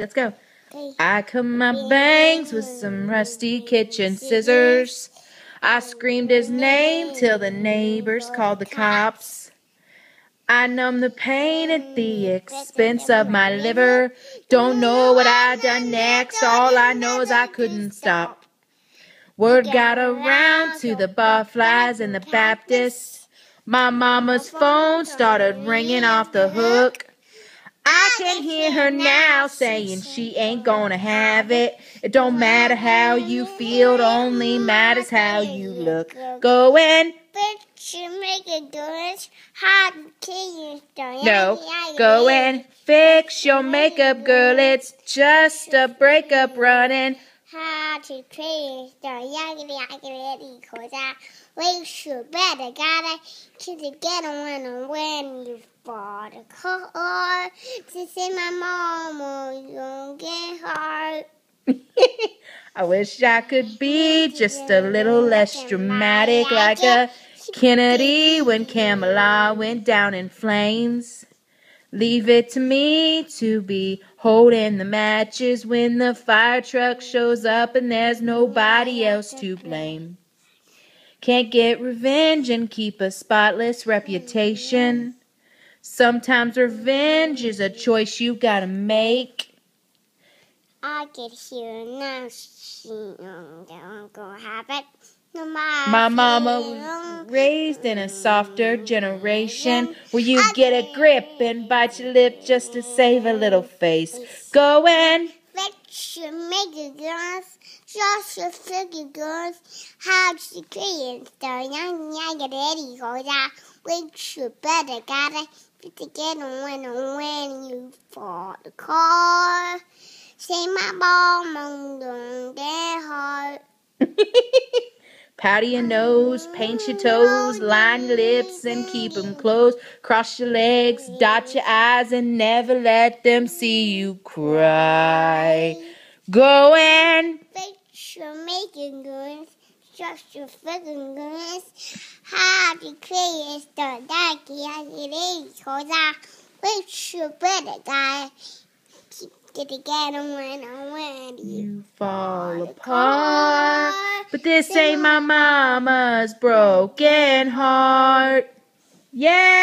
Let's go. I cut my bangs with some rusty kitchen scissors. I screamed his name till the neighbors called the cops. I numbed the pain at the expense of my liver. Don't know what I done next. All I know is I couldn't stop. Word got around to the barflies and the Baptists. My mama's phone started ringing off the hook. I can hear her now saying she ain't gonna have it. It don't matter how you feel, it only matters how you look. Go and fix your makeup, girls. Hot kids, no, go and fix your makeup, girl. It's just a breakup running. How to trace the young ready cause I wish you better gotta the ghetto when when you fall the car to see my mama young get hard. I wish I could be just a little less dramatic like a Kennedy when Camelot went down in flames. Leave it to me to be holding the matches when the fire truck shows up and there's nobody else to blame. Can't get revenge and keep a spotless reputation. Sometimes revenge is a choice you gotta make. I get here now, she don't go have it. My mama was raised in a softer generation where you get a grip and bite your lip just to save a little face. Go and fetch your make girls, just your figure girls, how'd you create the young young ready go down, which you better gotta get together when when you fall the car. Say my ball among their heart. Powder your nose, paint your toes, line your lips and keep them closed. Cross your legs, dot your eyes, and never let them see you cry. Go and fix your making goods, just your fucking goods. How to create the dark, yeah, it is, cause I wish you better die. Keep together when I'm ready. You fall apart. But this ain't my mama's broken heart. Yay!